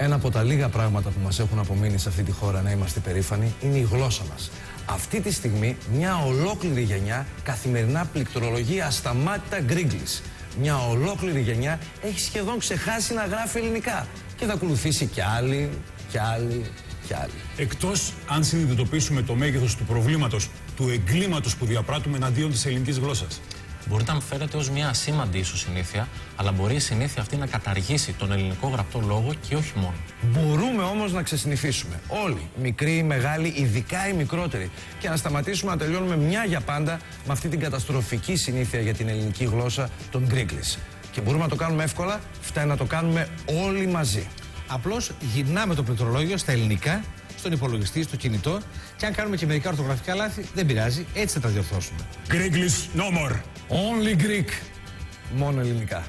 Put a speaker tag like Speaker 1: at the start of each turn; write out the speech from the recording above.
Speaker 1: Ένα από τα λίγα πράγματα που μας έχουν απομείνει σε αυτή τη χώρα να είμαστε περήφανοι είναι η γλώσσα μας. Αυτή τη στιγμή μια ολόκληρη γενιά καθημερινά πληκτρολογεί ασταμάτητα γκρίγκλις. Μια ολόκληρη γενιά έχει σχεδόν ξεχάσει να γράφει ελληνικά. Και θα ακολουθήσει κι άλλοι, κι άλλοι, κι άλλοι.
Speaker 2: Εκτός αν συνειδητοποιήσουμε το μέγεθος του προβλήματος, του εγκλήματος που διαπράττουμε εναντίον της ελληνικής γλώσσας.
Speaker 3: Μπορείτε να φέρετε ως μια ασήμαντη ίσω συνήθεια, αλλά μπορεί η συνήθεια αυτή να καταργήσει τον ελληνικό γραπτό λόγο και όχι μόνο.
Speaker 1: Μπορούμε όμως να ξεσυνηθίσουμε. Όλοι, μικροί, μεγάλοι, ειδικά οι μικρότεροι. Και να σταματήσουμε να τελειώνουμε μια για πάντα με αυτή την καταστροφική συνήθεια για την ελληνική γλώσσα των Γκρίγκλης. Και μπορούμε να το κάνουμε εύκολα, φτάνει να το κάνουμε όλοι μαζί.
Speaker 4: Απλώς γυρνάμε το πληκτρολόγιο στα ελληνικά, στον υπολογιστή, στο κινητό και αν κάνουμε και μερικά ορθογραφικά λάθη, δεν πειράζει, έτσι θα τα διορθώσουμε.
Speaker 2: Γκρίγκλις no more.
Speaker 1: Only Greek. Μόνο ελληνικά.